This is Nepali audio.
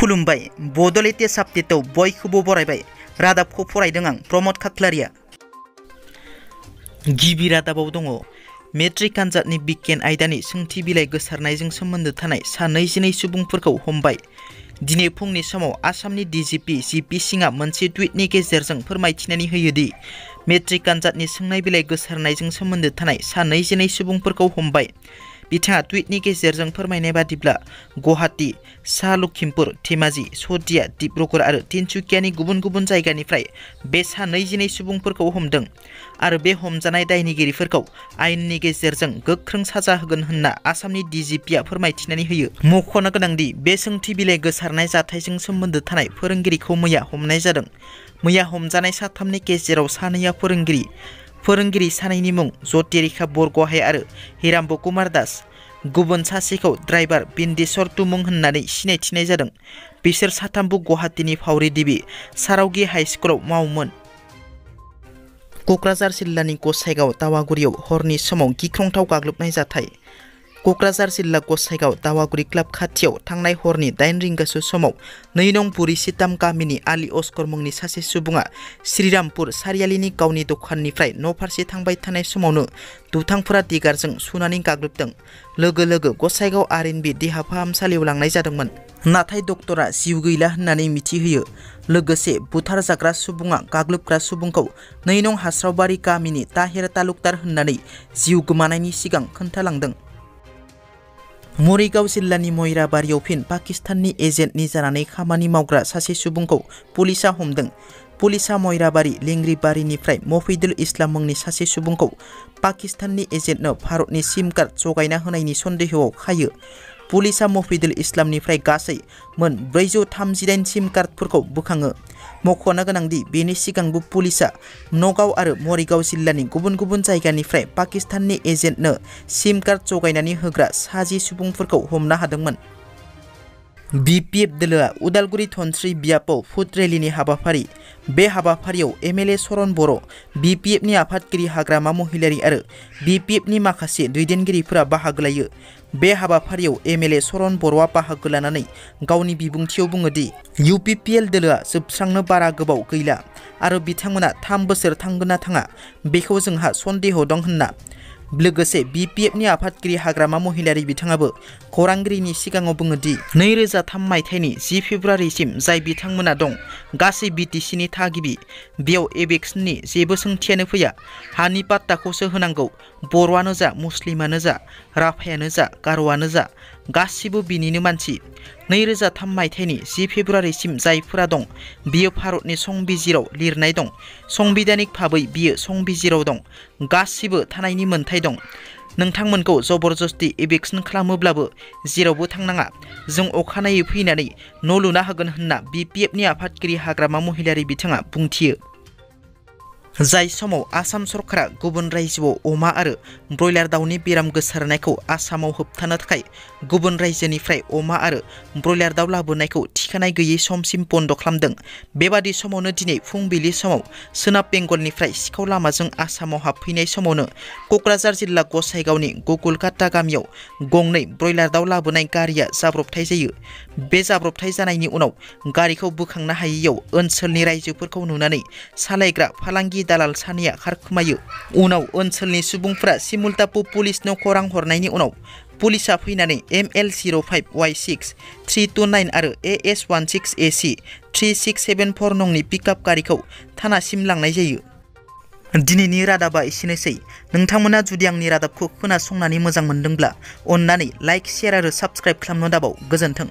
खुलुमबाय बड'लेण्ड साबजेक्टआव बयखौबो बरायबाय रादाबखौ फरायदों आं प्रमद खाख्लारिया गिबि रादाबाव दङ मेट्रिक आनजादनि बिगियान आयदानि सोंथि बिलाइ गोसारनायजों सोमोन्दो थानाय सा नैजिनै सुबुंफोरखौ हमबाय दिनै फुंनि समाव आसामनि डिजिपि जिपि सिंआ मोनसे टुइटनि गेजेरजों फोरमायथिनानै होयोदि मेट्रिक आनजादनि सोंनाय बिलाइ गोसारनायजों सोमोन्दो थानाय सा नैजिनै सुबुंफोरखौ हमबाय बिथाङा टुइटनि गेजेरजों फोरमायनाय बादिब्ला, गुवाहाटी सा लखिमपुर धेमाजि शदिया डिब्रुगड़ आरो तिनसुकियानि गुबुन गुबुन जायगानिफ्राय बे सा नैजिनै सुबुंफोरखौ हमदों आरो बे हमजानाय दायनिगिरिफोरखौ आयेननि गेजेरजों गोख्रों साजा होगोन होनना आसामनि डिजिपिआ फोरमायथिनानै होयो। मख'नो गोनांदि बे सोंथि बिलाइ गोसारनाय जाथायजों सोमोन्दो थानाय फोरोंगिरिखौ मैया हमनाय जादों। मैया हमजानाय साथामनि गेजेराव सानैया फोरोंगिरि। फोरोंगिरि सानैनि मुं ज्यतिरेखा बरग'हाय आरो हिराम्ब कुमार दास। गुबुन सासेखौ ड्राइभार बिन्देश्वर तुमुं होननानै सिनायथिनाय जादों। बिसोर साथामबो गुवाहाटीनि फावरि देबि सारावगि हाइ स्कुलाव मावोमोन। क'क्राझार जिल्लानि गसाइगाव दावागुरियाव हरनि समाव गिख्रंथाव गाग्लोबनाय जाथाय। क'क्राझार जिल्ला गसाइगाव दावागुरि क्लाब खाथियाव थांनाय हरनि दाइन रिंगासो समाव नै नं बुरि सिताम गामिनि आलि अस्कर मुंनि सासे सुबुङा श्रीरामपुर सारियालिनि गावनि दखाननिफ्राय न' फारसे थांबाय थानाय समावनो दुथांफोरा दिगारजों सुनानै गाग्लोबदों लोगो लोगो गसाइगाव आर एन बि देहा फाहामसालियाव लांनाय जादोंमोन नाथाय डक्टरा जिउ गैला होननानै मिथिहोयो लोगोसे बुथार जाग्रा सुबुङा गाग्लोबग्रा सुबुंखौ नै नं हास्रावबारि गामिनि ताहेर तालुकदार होननानै जिउ गोमानायनि सिगां खोन्थालांदों मरिगाव जिल्लानि मयराबारियाव फिन पाकिस्ताननि एजेन्टनि जानानै खामानि मावग्रा सासे सुबुंखौ पुलिसा हमदों। पुलिसा मयराबारि लेंग्रिबारिनिफ्राय मफिदुल इस्लाम मुंनि सासे सुबुंखौ पाकिस्ताननि एजेन्टनो भारतनि सिम कार्ड जगायना होनायनि सन्देहआव खायो। पुलिसा मफिदुल इस्लामनिफ्राय गासै मोन ब्रैजौ थामजिदाइन सिम कार्डफोरखौ बोखाङो मख'नो गोनांदि बेनि सिगांबो पुलिसा नगाव आरो मरिगाव जिल्लानि गुबुन गुबुन जायगानिफ्राय पाकिस्ताननि एजेन्टनो सिम कार्ड जगायनानै होग्रा साजि सुबुंफोरखौ हमनो हादोंमोन बिपिएफ दोलोआ उदालगुरि धनस्रि बियापाव फुड रेलिनि हाबाफारि बे हाबाफारियाव एमएलए सरन बर' बिपिएफनि आफादगिरि हाग्रामा महिलारि आरो बिपिएफनि माखासे दैदेनगिरिफोरा बाहागो लायो बे हाबाफारियाव एमएलए सरन बर'आ बाहागो लानानै गावनि बिबुंथियाव बुङोदि इउपिपिएल दोलोआ जोबस्रांनो बारा गोबाव गैला आरो बिथांमोना थाम बोसोर थांगोन ना थाङा बेखौ जोंहा सन्देह दं होनना लोगोसे बिपिएफनि आफादगिरि हाग्रामा महिलारि बिथाङाबो खौरांगिरिनि सिगाङाव बुङोदि नैरोजा थाम मायथाइनि जि फेब्रुवारिसिम जाय बिथांमोना दं गासै बिटिसिनि थागिबि बेयाव एबेक्सननि जेबो सोंथियानो फैया हानि पाट्टाखौसो होनांगौ बर'आनो जा मुस्लिमानो जा राभायानो जा गार'आनो जा गासिबो बिनिनो मानसि नैरोजा थाम मायथाइनि जि फेब्रुवारिसिम जायफोरा दं बियो भारतनि संबिजिराव लिरनाय दं संबिधानिक भाबै बियो संबिजिराव दं गासिबो थानायनि मोन्थाय दं नोंथांमोनखौ जबरदस्ति एभिक्सन खालामोब्लाबो जेरावबो थांनाङा। जों अखानायै फैनानै न' लुना होगोन होनना बिपिएफनि आफादगिरि हाग्रामा महिलारि बिथाङा बुंथियो। जाय समाव आसाम सरकारा गुबुन रायजोआव अमा आरो ब्रयलार दाउनि बेराम गोसारनायखौ आसामाव होबथानो थाखाय गुबुन रायजोनिफ्राय अमा आरो ब्रयलार दाउ लाबोनायखौ थिखानाय गैयै समसिम बन्द' खालामदों। बेबादि समावनो दिनै फुंबिलि समाव सोनाब बेंगलनिफ्राय सिखाव लामाजों आसामाव हाबफैनाय समावनो क'क्राझार जिल्ला गसाइगावनि गकुलकाटा गामियाव गंनै ब्रयलार दाउ लाबोनाय गारिया जाब्रबथाय जायो। बे जाब्रबथाय जानायनि उनाव गारिखौ बोखांनो हायैयाव ओनसोलनि रायजोफोरखौ नुनानै सालायग्रा फालांगि दालाल सानैया खारखोमायो उनाव ओनसोलनि सुबुंफोरा सिमुलतापु पुलिसनो खौरां हरनायनि उनाव पुलिसा फैनानै एम एल जिर' five Y six three two nine आरो A S one six A C three six seven four नंनि pickup गारिखौ थानासिम लांनाय जायो दिनैनि रादाबा एसेनोसै नोंथांमोना जुदि आंनि रादाबखौ खोनासंनानै मोजां मोनदोंब्ला अन्नानै लाइक शेयार आरो साबस्क्राइब खालामनो दाबाव गोजोन्थों